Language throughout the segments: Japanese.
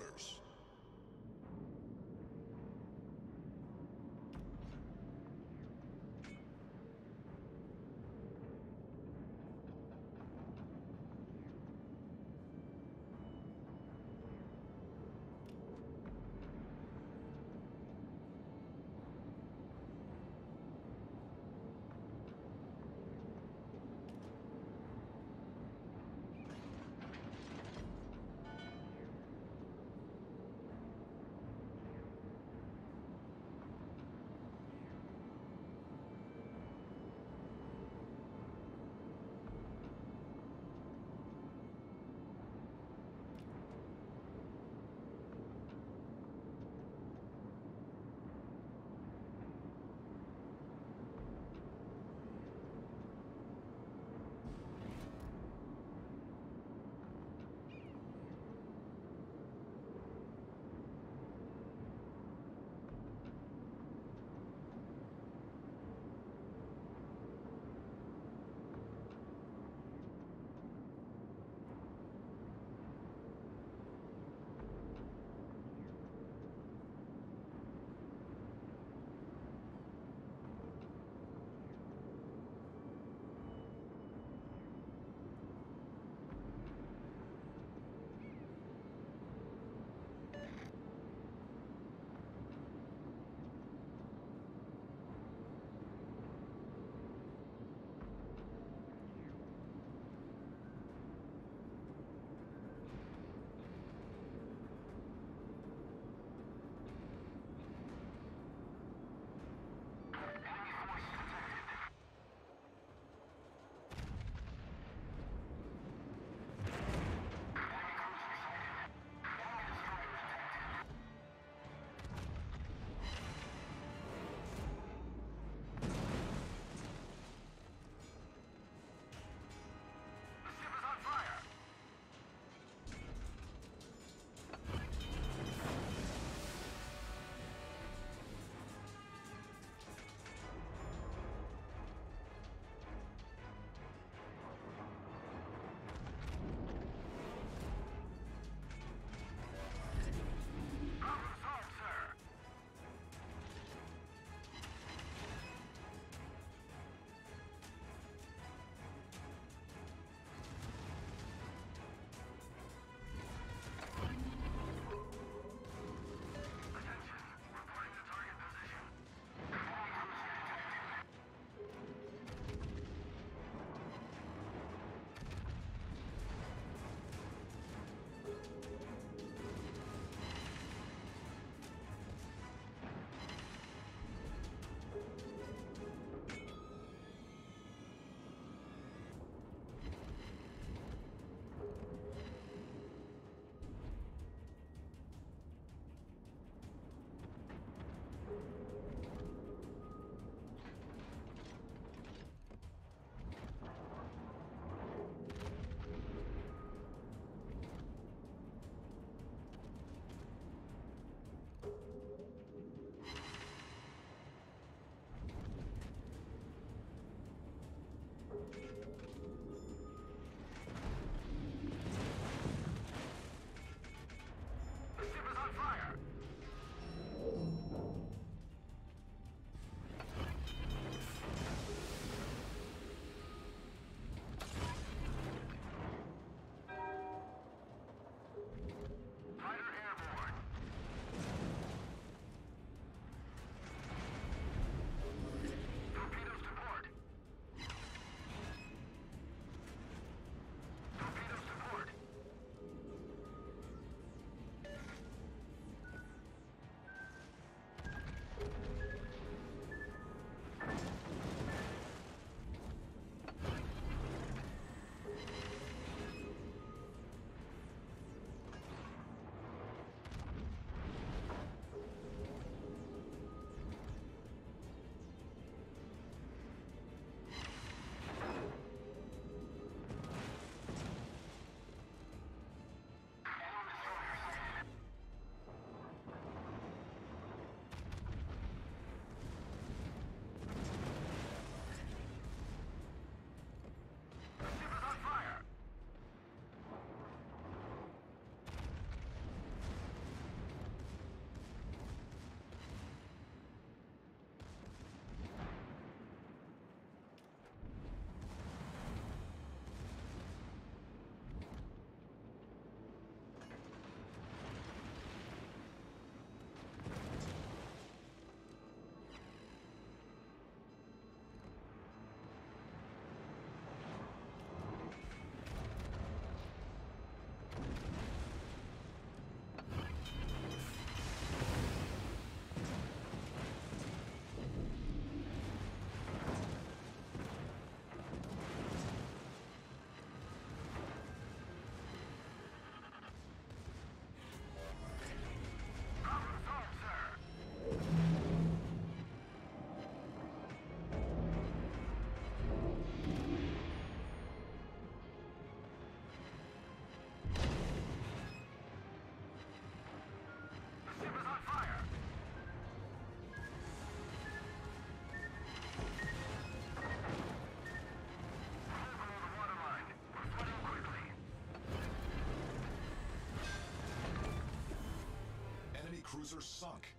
orders. cruiser sunk.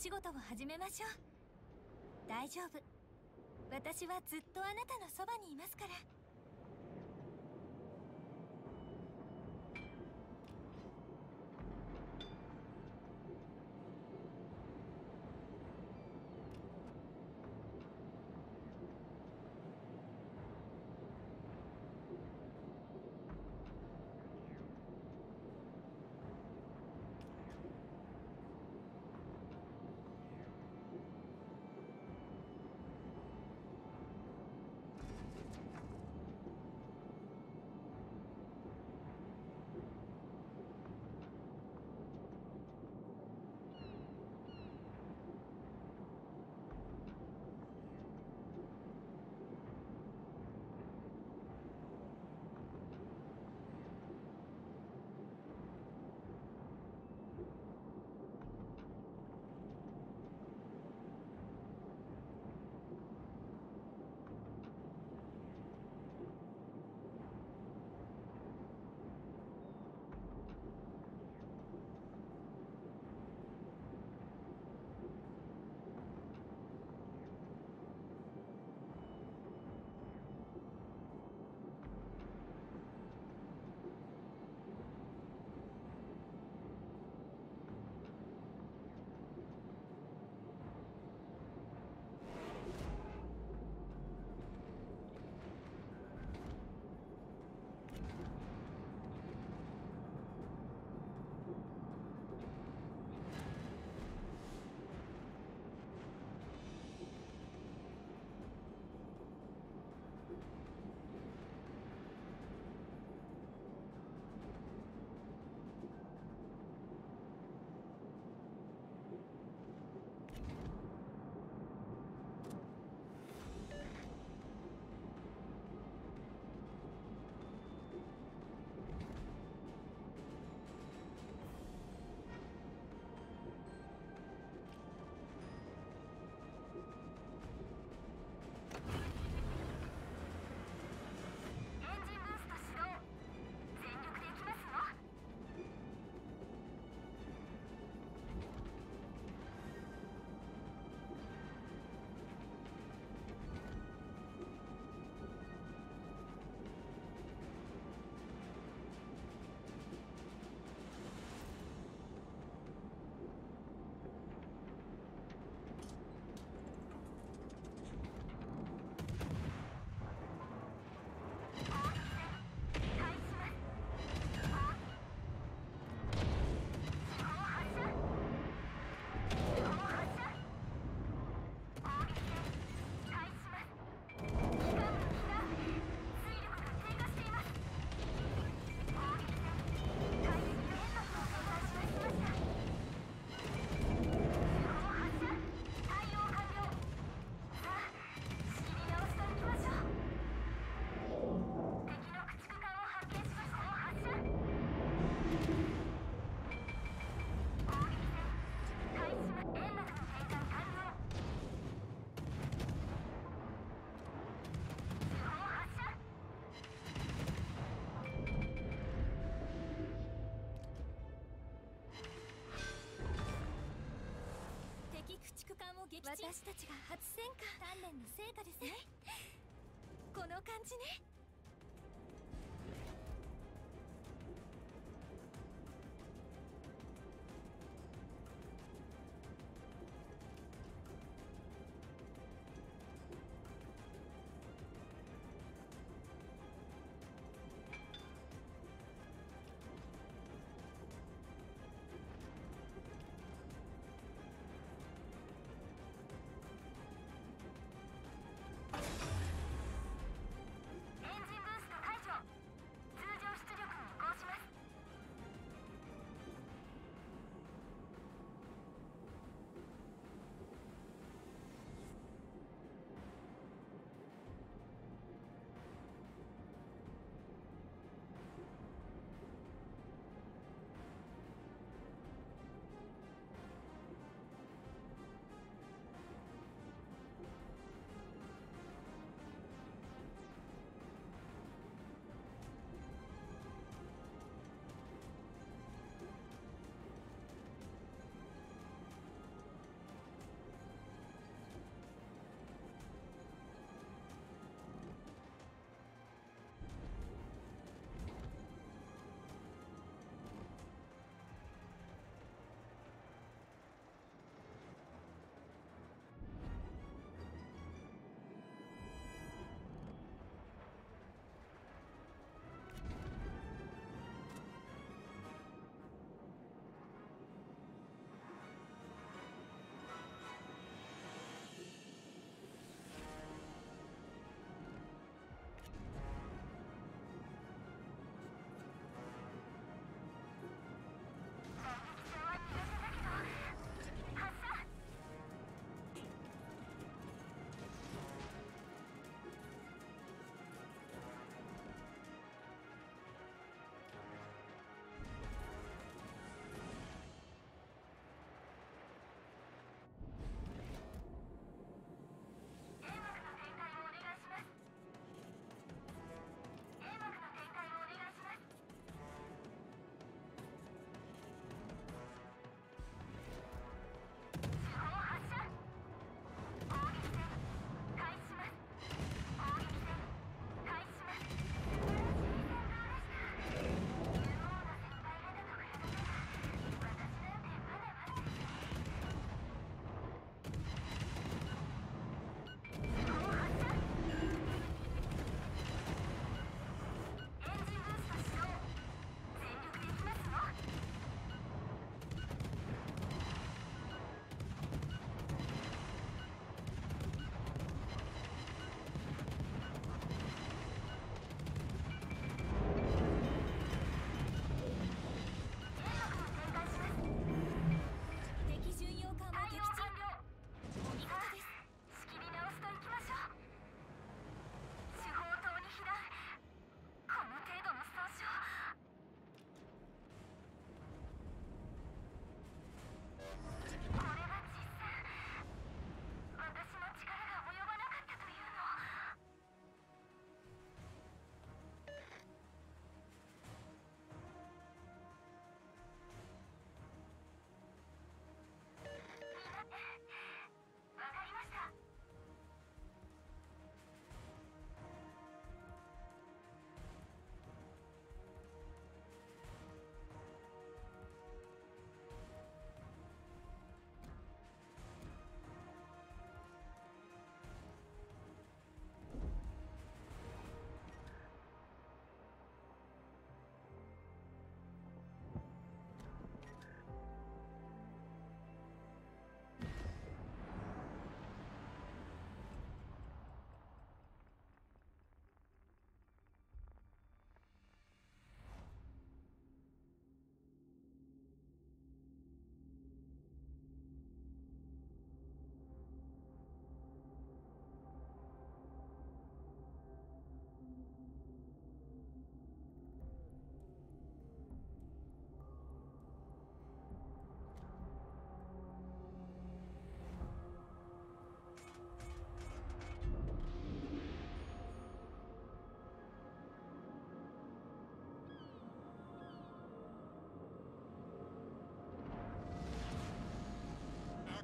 仕事を始めましょう。大丈夫。私はずっとあなたのそばにいますから。陸艦を撃沈。私たちが初戦果鍛錬の成果ですね。この感じね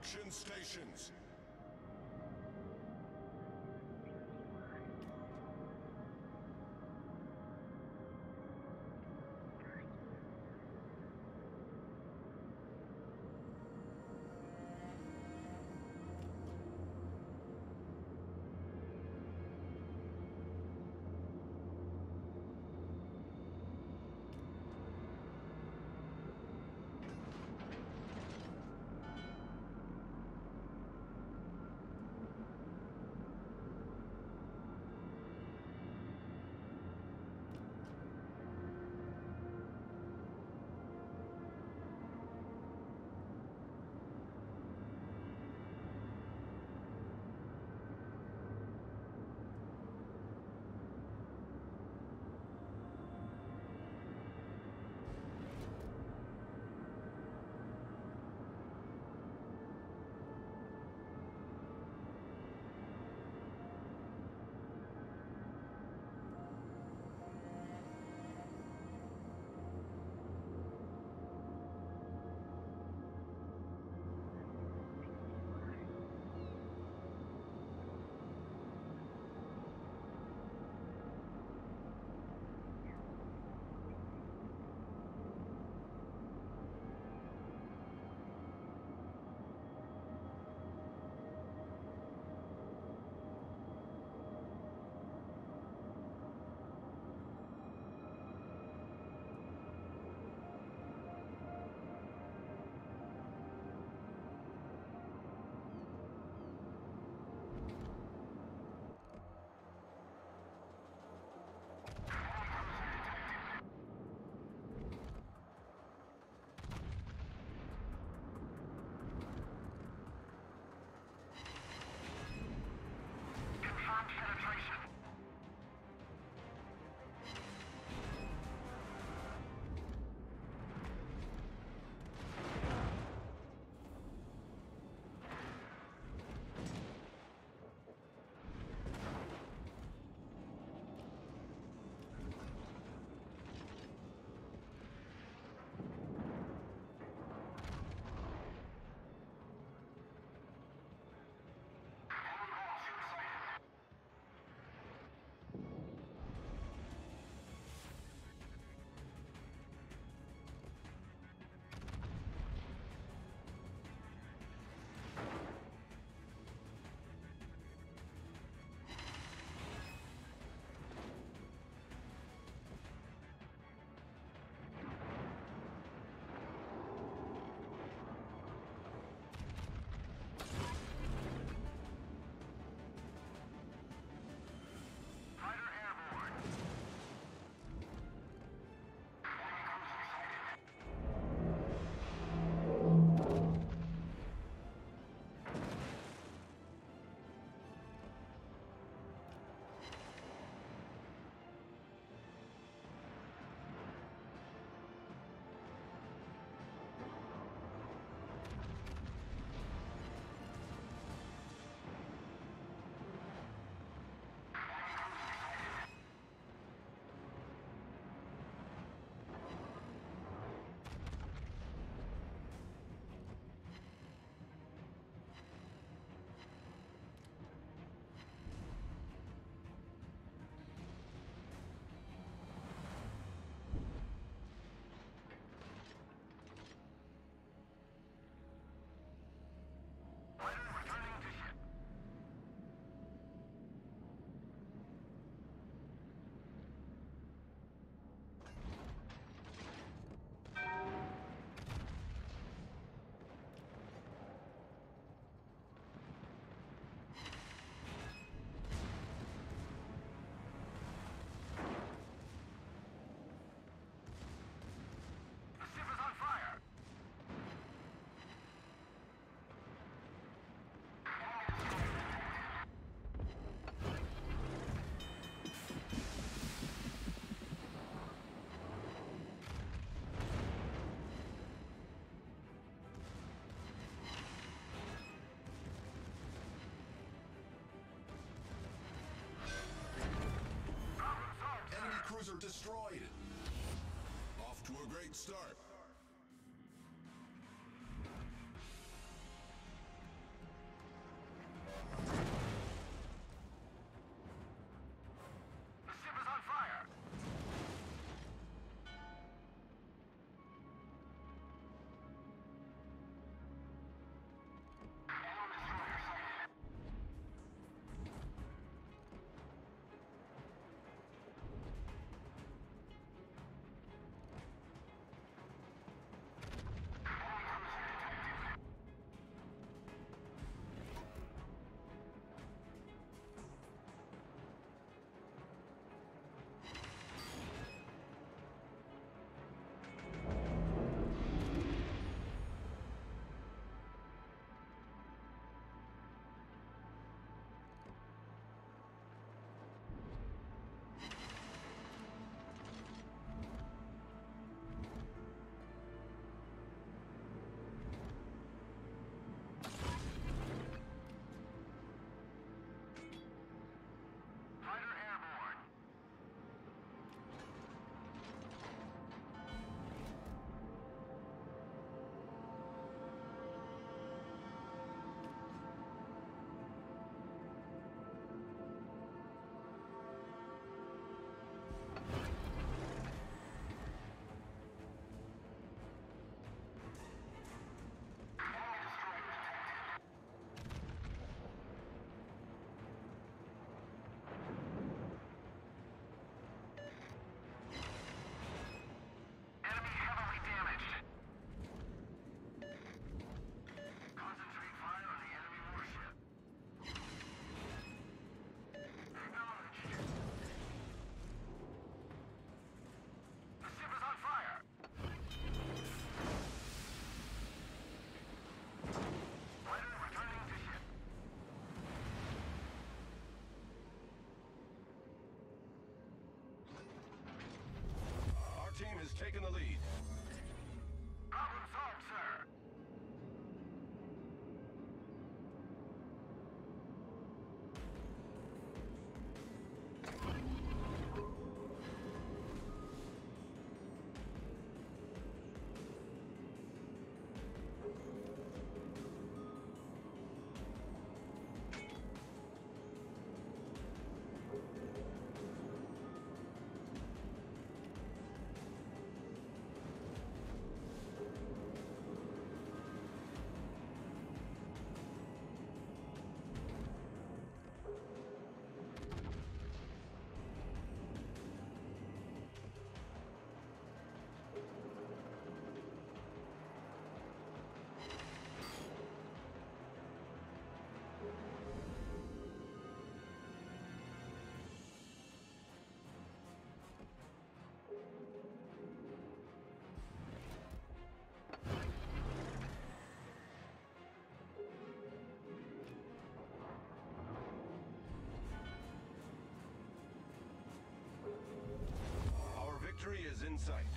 Action stations! Destroyed. Off to a great start. taking the lead. in sight.